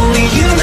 only you.